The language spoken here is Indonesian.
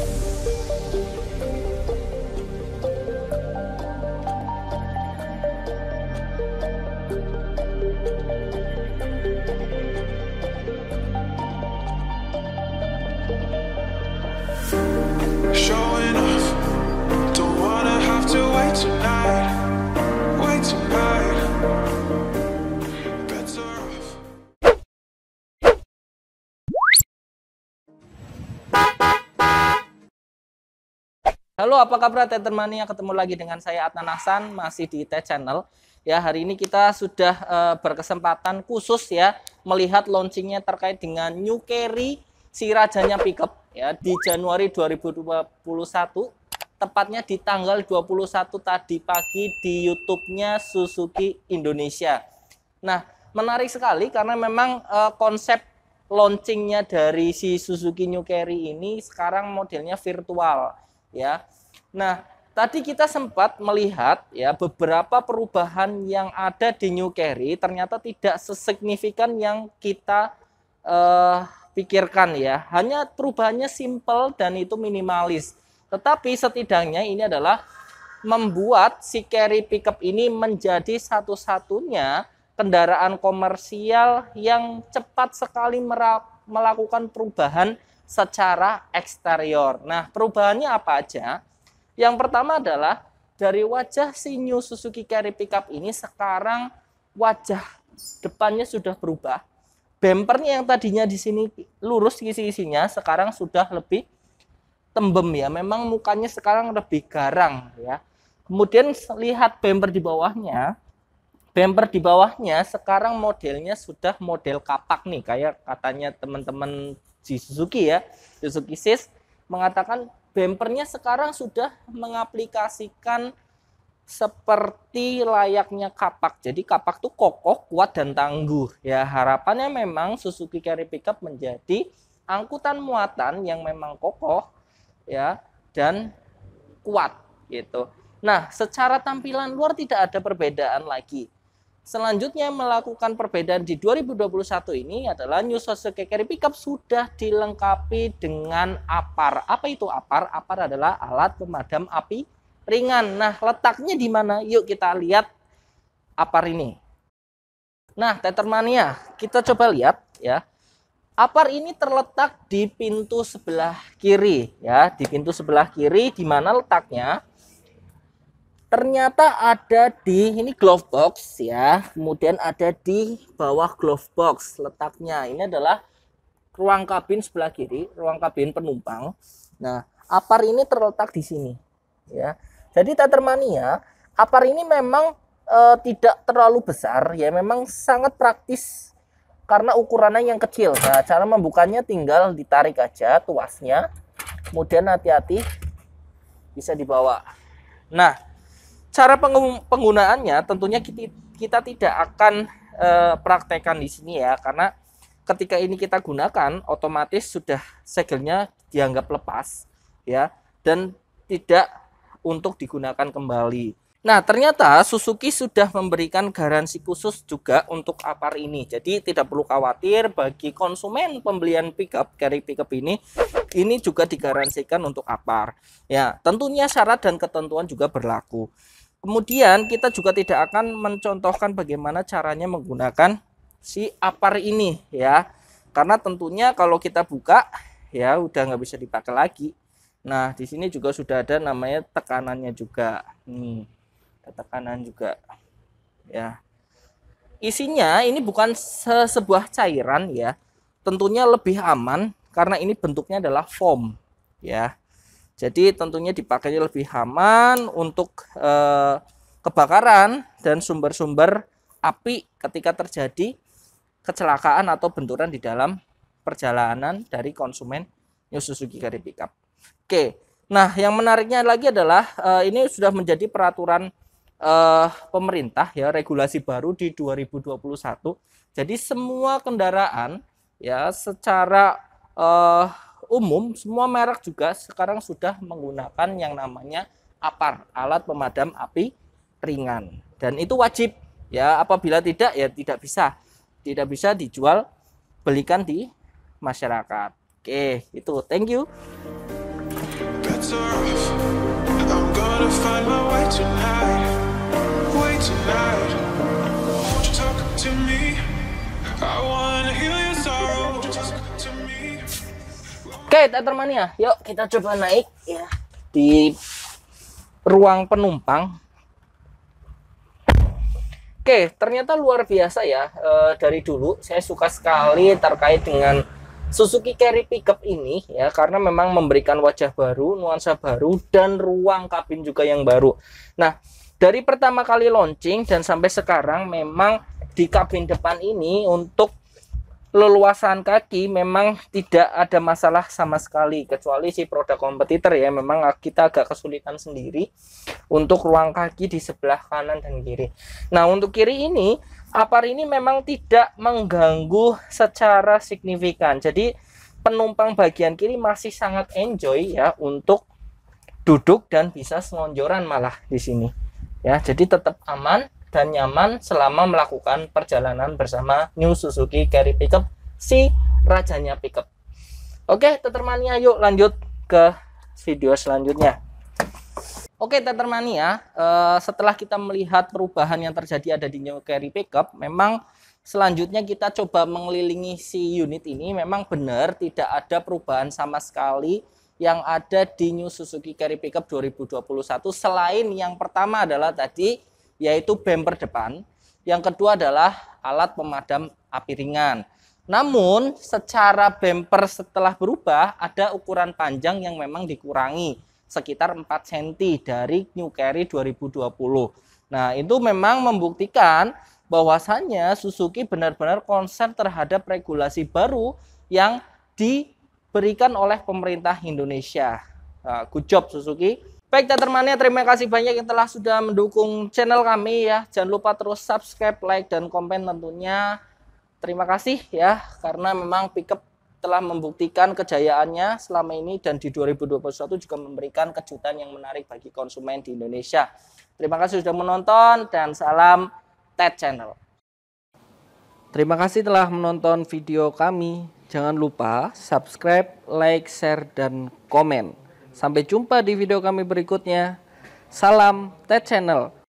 Música Halo, apa kabar Tetermania? Ketemu lagi dengan saya Adnan Hasan, masih di Tech Channel. Ya, hari ini kita sudah eh, berkesempatan khusus ya melihat launchingnya terkait dengan New Carry si rajanya pickup ya di Januari 2021 tepatnya di tanggal 21 tadi pagi di YouTube-nya Suzuki Indonesia. Nah, menarik sekali karena memang eh, konsep launchingnya dari si Suzuki New Carry ini sekarang modelnya virtual ya. Nah, tadi kita sempat melihat ya beberapa perubahan yang ada di New Carry ternyata tidak sesignifikan yang kita eh, pikirkan ya. Hanya perubahannya simple dan itu minimalis. Tetapi setidaknya ini adalah membuat si carry pickup ini menjadi satu-satunya kendaraan komersial yang cepat sekali melakukan perubahan secara eksterior. Nah, perubahannya apa aja? Yang pertama adalah dari wajah si New Suzuki Carry Pickup ini sekarang wajah depannya sudah berubah. Bempernya yang tadinya di sini lurus isi-isinya sekarang sudah lebih tembem ya. Memang mukanya sekarang lebih garang ya. Kemudian lihat bumper di bawahnya. Bumper di bawahnya sekarang modelnya sudah model kapak nih kayak katanya teman-teman di Suzuki ya. Suzuki Sis mengatakan bumpernya sekarang sudah mengaplikasikan seperti layaknya kapak. Jadi kapak tuh kokoh, kuat dan tangguh. Ya, harapannya memang Suzuki Carry Pickup menjadi angkutan muatan yang memang kokoh ya dan kuat gitu. Nah, secara tampilan luar tidak ada perbedaan lagi. Selanjutnya melakukan perbedaan di 2021 ini adalah New Suzuki Carry Pickup sudah dilengkapi dengan APAR. Apa itu APAR? APAR adalah alat pemadam api ringan. Nah, letaknya di mana? Yuk kita lihat APAR ini. Nah, Tetermania, kita coba lihat ya. APAR ini terletak di pintu sebelah kiri ya, di pintu sebelah kiri di mana letaknya? Ternyata ada di ini glove box ya. Kemudian ada di bawah glove box letaknya. Ini adalah ruang kabin sebelah kiri ruang kabin penumpang. Nah apar ini terletak di sini ya. Jadi Tatermania apar ini memang eh, tidak terlalu besar ya. Memang sangat praktis karena ukurannya yang kecil. Nah cara membukanya tinggal ditarik aja tuasnya. Kemudian hati-hati bisa dibawa. Nah cara penggunaannya tentunya kita, kita tidak akan eh, praktekkan di sini ya karena ketika ini kita gunakan otomatis sudah segelnya dianggap lepas ya dan tidak untuk digunakan kembali. Nah, ternyata Suzuki sudah memberikan garansi khusus juga untuk Apar ini. Jadi tidak perlu khawatir bagi konsumen pembelian pickup carry pickup ini ini juga digaransikan untuk Apar. Ya, tentunya syarat dan ketentuan juga berlaku. Kemudian kita juga tidak akan mencontohkan bagaimana caranya menggunakan si apar ini ya. Karena tentunya kalau kita buka ya udah nggak bisa dipakai lagi. Nah di sini juga sudah ada namanya tekanannya juga. Nih tekanan juga ya. Isinya ini bukan se- sebuah cairan ya. Tentunya lebih aman karena ini bentuknya adalah foam ya. Jadi tentunya dipakainya lebih aman untuk eh, kebakaran dan sumber-sumber api ketika terjadi kecelakaan atau benturan di dalam perjalanan dari konsumen New Suzuki Carry Pickup. Oke, nah yang menariknya lagi adalah eh, ini sudah menjadi peraturan eh, pemerintah ya regulasi baru di 2021. Jadi semua kendaraan ya secara eh, umum semua merek juga sekarang sudah menggunakan yang namanya APAR, alat pemadam api ringan. Dan itu wajib ya, apabila tidak ya tidak bisa. Tidak bisa dijual belikan di masyarakat. Oke, itu. Thank you. Oke, Tetermania, yuk kita coba naik ya di ruang penumpang. Oke, ternyata luar biasa ya. E, dari dulu saya suka sekali terkait dengan Suzuki Carry Pickup ini ya karena memang memberikan wajah baru, nuansa baru dan ruang kabin juga yang baru. Nah, dari pertama kali launching dan sampai sekarang memang di kabin depan ini untuk leluasan kaki memang tidak ada masalah sama sekali kecuali si produk kompetitor ya memang kita agak kesulitan sendiri untuk ruang kaki di sebelah kanan dan kiri. Nah, untuk kiri ini Apar ini memang tidak mengganggu secara signifikan. Jadi penumpang bagian kiri masih sangat enjoy ya untuk duduk dan bisa selonjoran malah di sini. Ya, jadi tetap aman dan nyaman selama melakukan perjalanan bersama New Suzuki Carry Pickup si rajanya pickup. Oke, tetermania yuk lanjut ke video selanjutnya. Oke, tetermania, uh, setelah kita melihat perubahan yang terjadi ada di New Carry Pickup, memang selanjutnya kita coba mengelilingi si unit ini. Memang benar tidak ada perubahan sama sekali yang ada di New Suzuki Carry Pickup 2021 selain yang pertama adalah tadi yaitu bumper depan. Yang kedua adalah alat pemadam api ringan. Namun secara bumper setelah berubah ada ukuran panjang yang memang dikurangi sekitar 4 cm dari New Carry 2020. Nah, itu memang membuktikan bahwasannya Suzuki benar-benar konsen terhadap regulasi baru yang diberikan oleh pemerintah Indonesia. Nah, good job Suzuki. Baik teman-teman terima kasih banyak yang telah sudah mendukung channel kami ya. Jangan lupa terus subscribe, like, dan komen tentunya. Terima kasih ya, karena memang pickup telah membuktikan kejayaannya selama ini dan di 2021 juga memberikan kejutan yang menarik bagi konsumen di Indonesia. Terima kasih sudah menonton dan salam TED Channel. Terima kasih telah menonton video kami. Jangan lupa subscribe, like, share, dan komen. Sampai jumpa di video kami berikutnya. Salam TED Channel.